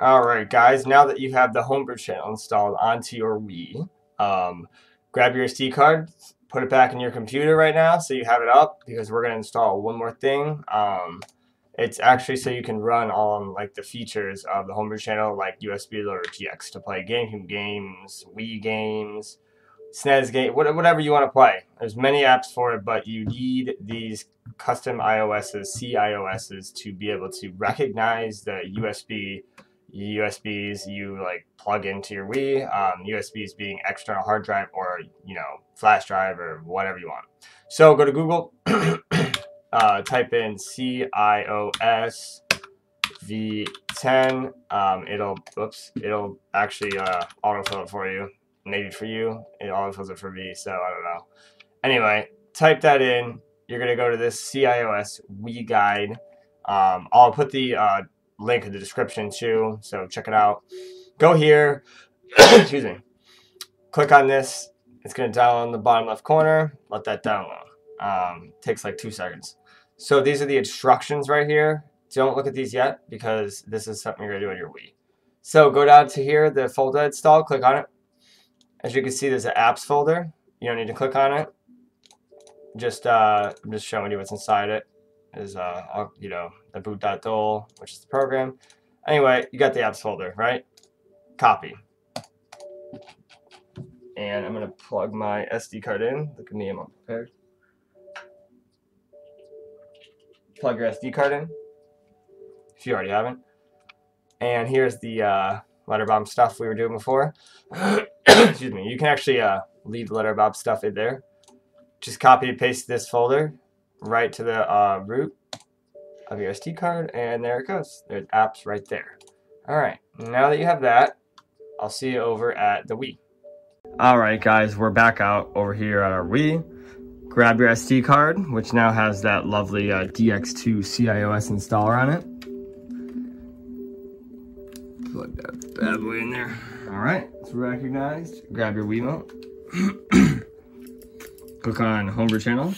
Alright guys, now that you have the Homebrew channel installed onto your Wii, um, grab your SD card, put it back in your computer right now so you have it up because we're going to install one more thing. Um, it's actually so you can run on like the features of the Homebrew channel like USB or GX to play GameCube games, Wii games, SNES game, whatever you want to play. There's many apps for it, but you need these custom iOSs, CIOSs to be able to recognize the USB USBs you like plug into your Wii, um, USBs being external hard drive or you know flash drive or whatever you want. So go to Google, uh, type in CIOS V10. Um, it'll oops, it'll actually uh, autofill it for you. Maybe for you, it autofills it for me. So I don't know. Anyway, type that in. You're gonna go to this CIOS Wii guide. Um, I'll put the uh, link in the description too, so check it out. Go here, excuse me, click on this. It's going to download in the bottom left corner. Let that download. Um, takes like two seconds. So these are the instructions right here. Don't look at these yet because this is something you're going to do on your Wii. So go down to here, the folder install, click on it. As you can see, there's an apps folder. You don't need to click on it. Just, uh, I'm just showing you what's inside it is, uh, you know, the boot.dol, which is the program. Anyway, you got the apps folder, right? Copy. And I'm going to plug my SD card in. Look at me, I'm unprepared. Plug your SD card in, if you already haven't. And here's the uh, letter bomb stuff we were doing before. Excuse me. You can actually uh, leave the letter bomb stuff in there. Just copy and paste this folder right to the uh, root of your SD card, and there it goes. There's apps right there. Alright, now that you have that, I'll see you over at the Wii. Alright guys, we're back out over here at our Wii. Grab your SD card, which now has that lovely uh, DX2 CIOS installer on it. Plug that bad boy in there. Alright, it's recognized. Grab your Wiimote. Click on Homebrew Channel.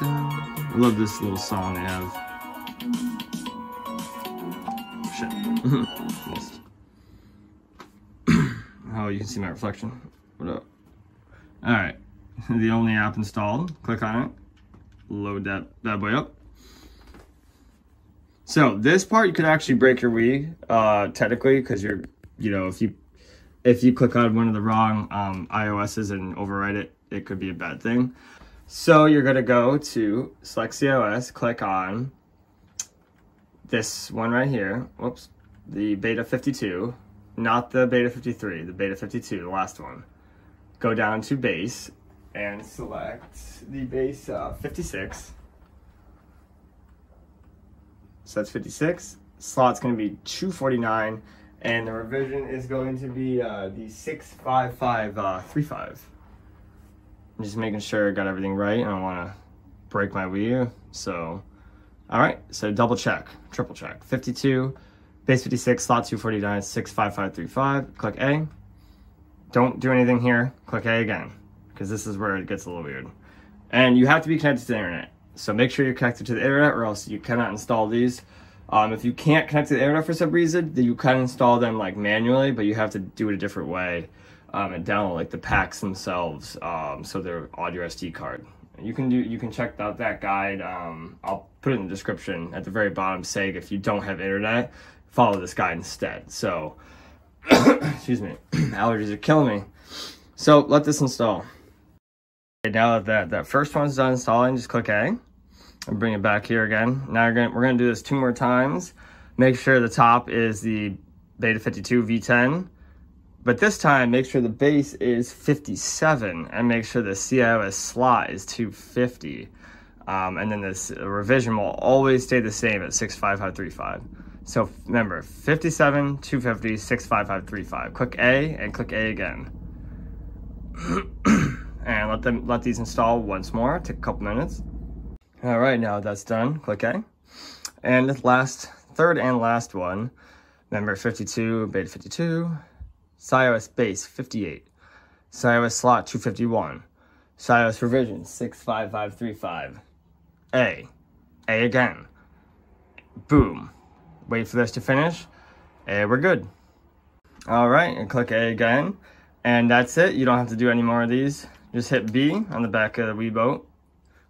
I love this little song they have. Shit. oh, you can see my reflection. What up? Alright. the only app installed. Click on it. Load that bad boy up. So this part you could actually break your Wii, uh, technically, because you're, you know, if you if you click on one of the wrong um, iOSs and overwrite it, it could be a bad thing. So you're going to go to select CIOS, click on this one right here. Whoops. The beta 52, not the beta 53, the beta 52, the last one. Go down to base and select the base uh, 56. So that's 56. Slot's going to be 249 and the revision is going to be uh, the 65535. Uh, I'm just making sure I got everything right. I don't want to break my Wii So, all right. So double check, triple check. 52, base 56, slot 249, 65535. Click A. Don't do anything here. Click A again, because this is where it gets a little weird. And you have to be connected to the internet. So make sure you're connected to the internet or else you cannot install these. Um, if you can't connect to the internet for some reason, then you can install them like manually, but you have to do it a different way um, and download like the packs themselves, um, so they're on your SD card. You can do you can check out that guide. Um, I'll put it in the description at the very bottom, saying if you don't have internet, follow this guide instead. So, excuse me, allergies are killing me. So let this install. Okay, now that, that that first one's done installing, just click A and bring it back here again. Now we're gonna we're gonna do this two more times. Make sure the top is the Beta 52 V10 but this time, make sure the base is 57 and make sure the CIOS slot is 250. Um, and then this revision will always stay the same at 65535. So remember, 57, 250, 65535. Click A and click A again. and let them let these install once more. Take a couple minutes. All right, now that's done. Click A. And last, third and last one, remember 52, beta 52, CIOS base 58, CIOS slot 251, CIOS revision 65535, A, A again, boom. Wait for this to finish, and we're good. All right, and click A again. And that's it. You don't have to do any more of these. Just hit B on the back of the Wiimote.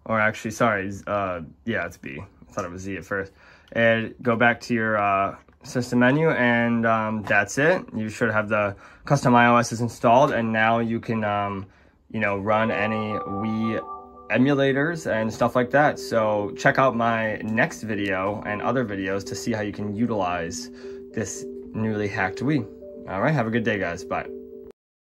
Or actually, sorry, uh, yeah, it's B. I thought it was Z at first. And go back to your uh, system menu and um, that's it. You should have the custom iOS is installed and now you can, um, you know, run any Wii emulators and stuff like that. So check out my next video and other videos to see how you can utilize this newly hacked Wii. All right, have a good day, guys. Bye.